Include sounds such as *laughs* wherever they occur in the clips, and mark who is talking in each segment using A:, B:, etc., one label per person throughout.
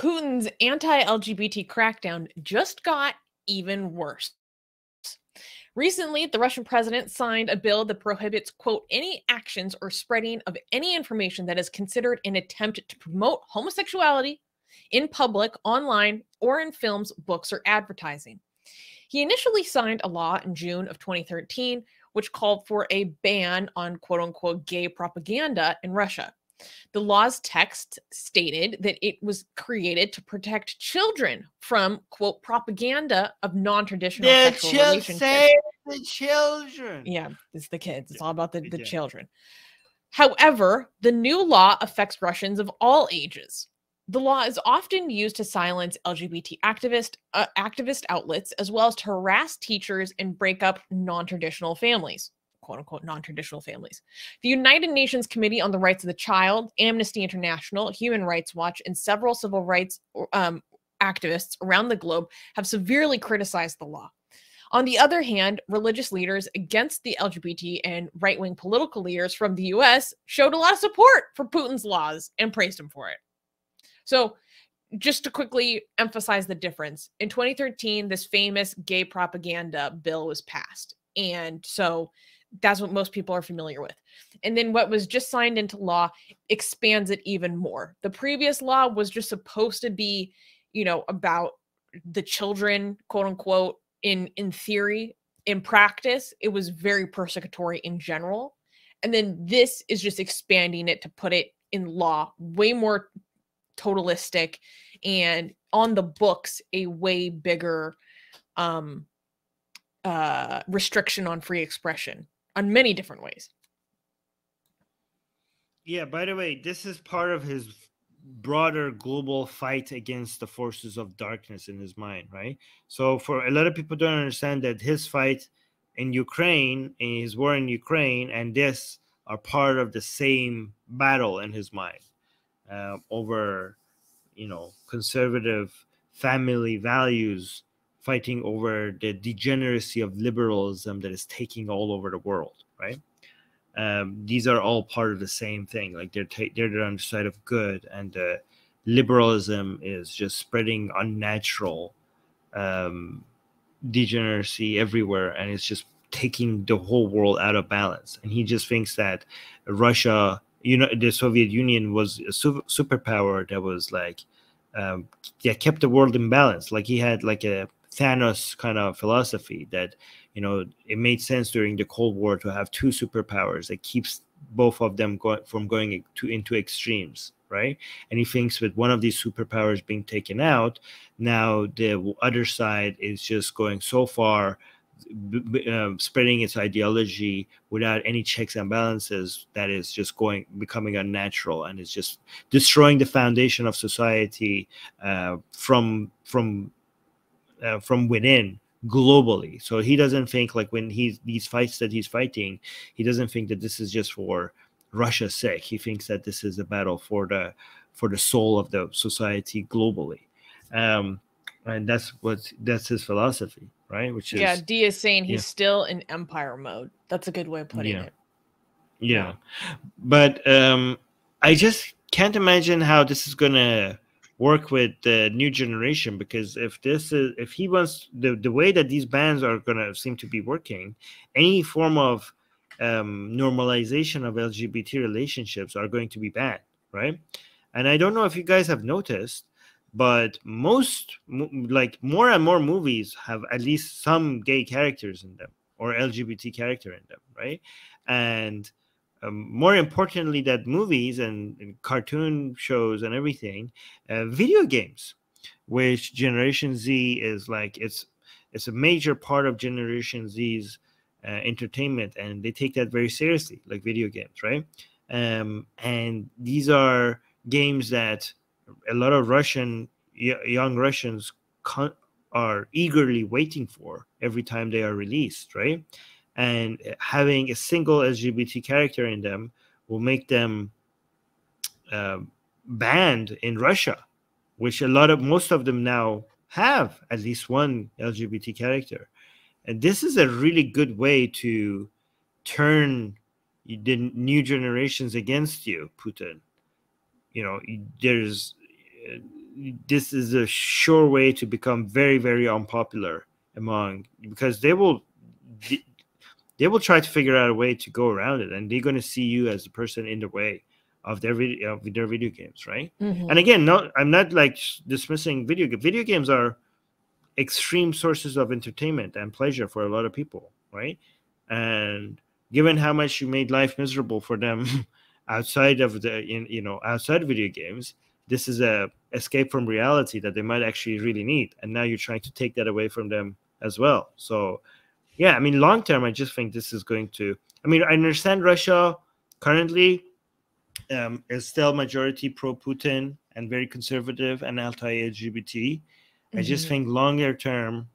A: Putin's anti LGBT crackdown just got even worse. Recently, the Russian president signed a bill that prohibits, quote, any actions or spreading of any information that is considered an attempt to promote homosexuality in public, online, or in films, books, or advertising. He initially signed a law in June of 2013, which called for a ban on quote unquote gay propaganda in Russia. The law's text stated that it was created to protect children from quote propaganda of non-traditional
B: The
A: sexual
B: chil-
A: relationships.
B: save the children.
A: Yeah, it's the kids. It's all about the, the
B: yeah.
A: children. However, the new law affects Russians of all ages. The law is often used to silence LGBT activist uh, activist outlets as well as to harass teachers and break up non-traditional families, quote unquote non-traditional families. The United Nations Committee on the Rights of the Child, Amnesty International, Human Rights Watch, and several civil rights um, activists around the globe have severely criticized the law. On the other hand, religious leaders against the LGBT and right wing political leaders from the US showed a lot of support for Putin's laws and praised him for it. So, just to quickly emphasize the difference, in 2013, this famous gay propaganda bill was passed. And so that's what most people are familiar with. And then what was just signed into law expands it even more. The previous law was just supposed to be, you know, about the children, quote unquote, in in theory. In practice, it was very persecutory in general. And then this is just expanding it to put it in law, way more totalistic and on the books a way bigger um uh restriction on free expression on many different ways.
B: Yeah, by the way, this is part of his broader global fight against the forces of darkness in his mind, right? So for a lot of people don't understand that his fight in Ukraine and his war in Ukraine and this are part of the same battle in his mind uh, over, you know, conservative family values fighting over the degeneracy of liberalism that is taking all over the world, right? um, these are all part of the same thing. Like they're ta- they're on the side of good, and uh, liberalism is just spreading unnatural um, degeneracy everywhere, and it's just taking the whole world out of balance. And he just thinks that Russia, you know, the Soviet Union was a su- superpower that was like, um, yeah, kept the world in balance. Like he had like a Thanos kind of philosophy that you know it made sense during the cold war to have two superpowers that keeps both of them from going to into extremes right? And he thinks with one of these superpowers being taken out now the other side is just going so far um, spreading its ideology without any checks and balances that is just going becoming unnatural and it's just destroying the foundation of society uh, from from uh, from within globally. So he doesn't think like when he's these fights that he's fighting, he doesn't think that this is just for Russia's sake. He thinks that this is a battle for the for the soul of the society globally. Um, and that's what that's his philosophy, right? Which is
A: yeah, D is saying he's
B: yeah.
A: still in empire mode. That's a good way of putting
B: Yeah.
A: it.
B: yeah. But um I just can't imagine how this is gonna work with the new generation because if this is if he wants the the way that these bands are gonna seem to be working, any form of um, normalization of LGBT relationships are going to be bad, right? And I don't know if you guys have noticed, but most like more and more movies have at least some gay characters in them or LGBT character in them, right? And um, more importantly, that movies and, and cartoon shows and everything, uh, video games, which Generation Z is like it's it's a major part of Generation Z's uh, entertainment, and they take that very seriously, like video games, right? Um, and these are games that a lot of Russian young Russians are eagerly waiting for every time they are released, right? And having a single LGBT character in them will make them uh, banned in Russia, which a lot of most of them now have at least one LGBT character. And this is a really good way to turn the new generations against you, Putin. You know, there's this is a sure way to become very very unpopular among because they will they will try to figure out a way to go around it and they're going to see you as the person in the way of their video of their video games right?
A: Mhm.
B: and again no i'm not like dismissing video ga- video games are extreme sources of entertainment and pleasure for a lot of people right? And given how much you made life miserable for them *laughs* outside of the in, you know outside video games this is a escape from reality that they might actually really need and now you're trying to take that away from them as well. So yeah i mean long term i just think this is going to i mean i understand russia currently um, is still majority pro putin and very conservative and anti lgbt I just
A: Mhm.
B: think longer term,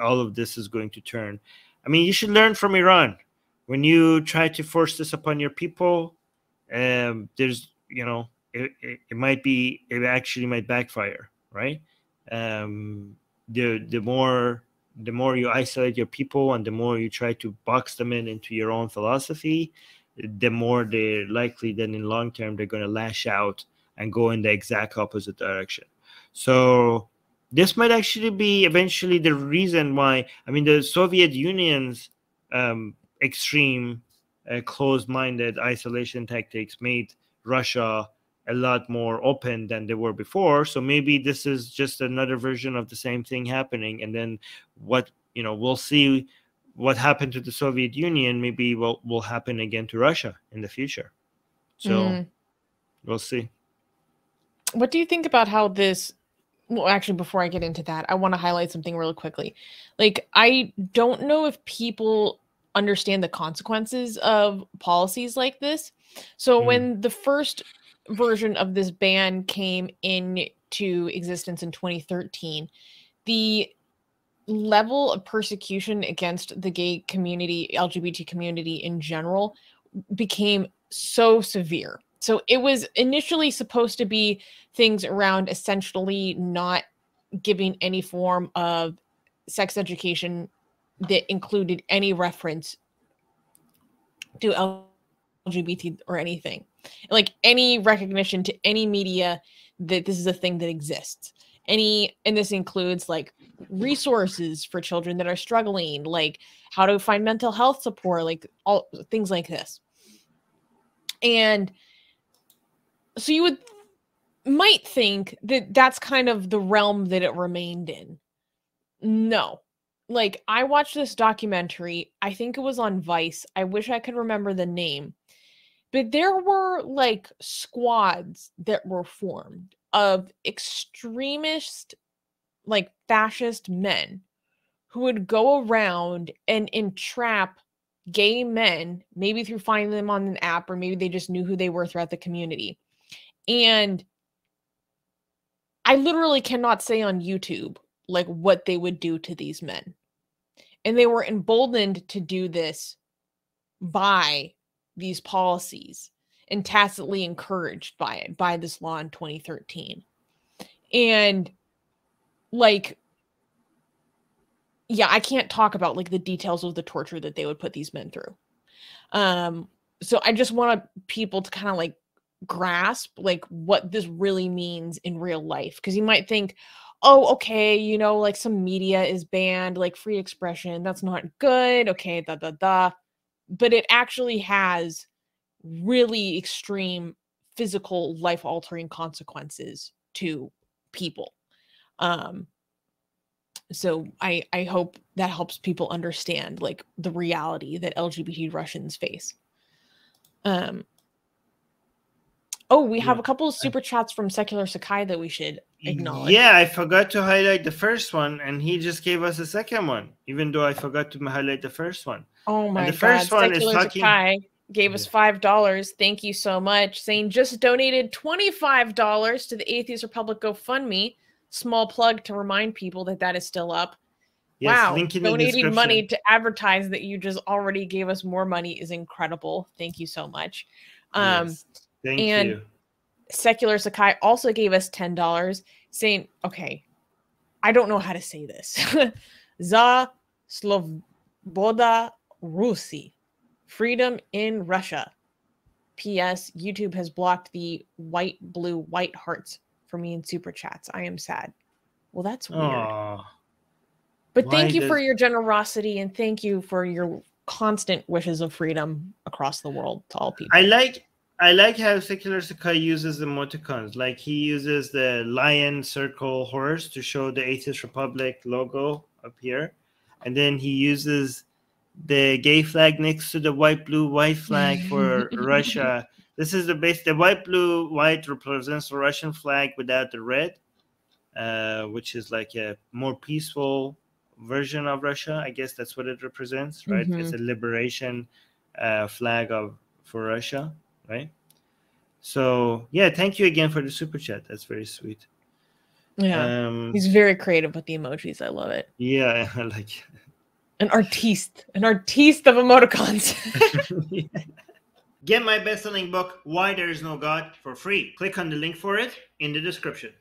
B: all of this is going to turn. I mean, you should learn from Iran. When you try to force this upon your people, um, there's, you know, it, it, it might be, it actually might backfire, right? Um, the the more the more you isolate your people and the more you try to box them in into your own philosophy, the more they're likely that in long term they're going to lash out and go in the exact opposite direction. So this might actually be eventually the reason why i mean the soviet union's um, extreme uh, closed-minded isolation tactics made russia a lot more open than they were before. So maybe this is just another version of the same thing happening. And then what you know we'll see what happened to the soviet union. Maybe will will happen again to russia in the future. So
A: Mm.
B: we'll see.
A: What do you think about how this well actually before i get into that i want to highlight something really quickly. Like i don't know if people understand the consequences of policies like this. So
B: Mm.
A: when the first version of this ban came into existence in 2013 the level of persecution against the gay community lgbt community in general became so severe so it was initially supposed to be things around essentially not giving any form of sex education that included any reference to LGBT or anything. Like any recognition to any media that this is a thing that exists. Any, and this includes like resources for children that are struggling, like how to find mental health support, like all things like this. And so you would might think that that's kind of the realm that it remained in. No. Like I watched this documentary, I think it was on Vice. I wish I could remember the name. But there were like squads that were formed of extremist like fascist men who would go around and entrap gay men, maybe through finding them on an app or maybe they just knew who they were throughout the community. And I literally cannot say on YouTube like what they would do to these men. And they were emboldened to do this by these policies and tacitly encouraged by it by this law in 2013. And like yeah, I can't talk about like the details of the torture that they would put these men through. Um so I just want people to kind of like grasp like what this really means in real life because you might think oh okay you know like some media is banned like free expression that's not good okay da da da but it actually has really extreme physical life altering consequences to people um so i i hope that helps people understand like the reality that lgbt russians face um Oh, we have
B: Yeah.
A: a couple of super chats from Secular Sakai that we should acknowledge.
B: Yeah, I forgot to highlight the first one, and he just gave us a second one, even though I forgot to highlight the first one.
A: Oh my
B: the
A: god.
B: first one is
A: Secular
B: talking-
A: Sakai gave us five dollars. Thank you so much. Saying just donated twenty-five dollars to the Atheist Republic GoFundMe. Small plug to remind people that that is still up.
B: Yes,
A: wow,
B: link
A: donating money to advertise that you just already gave us more money is incredible. Thank you so much. Um,
B: Yes, Thank
A: and-
B: you.
A: Secular Sakai also gave us $10 saying, okay, I don't know how to say this. *laughs* Za Sloboda Rusi. Freedom in Russia. P.S. YouTube has blocked the white, blue, white hearts for me in super chats. I am sad. Well, that's weird.
B: Oh,
A: but
B: why
A: thank you for your generosity and thank you for your constant wishes of freedom across the world to all people.
B: I like I like how Secular Sakai uses emoticons. Like he uses the lion circle horse to show the Atheist Republic logo up here, and then he uses the gay flag next to the white blue white flag for *laughs* Russia. This is the base. The white blue white represents the Russian flag without the red, uh, which is like a more peaceful version of Russia. I guess that's what it represents, right? It's a liberation uh, flag of for Russia, right? So yeah, thank you again for the super chat. That's very sweet.
A: yeah.
B: Um,
A: He's very creative with the emojis. I love it.
B: yeah, *laughs* I like.
A: An artiste, an artiste of emoticons. *laughs*
B: Get my best-selling book, Why There Is No God, for free. Click on the link for it in the description.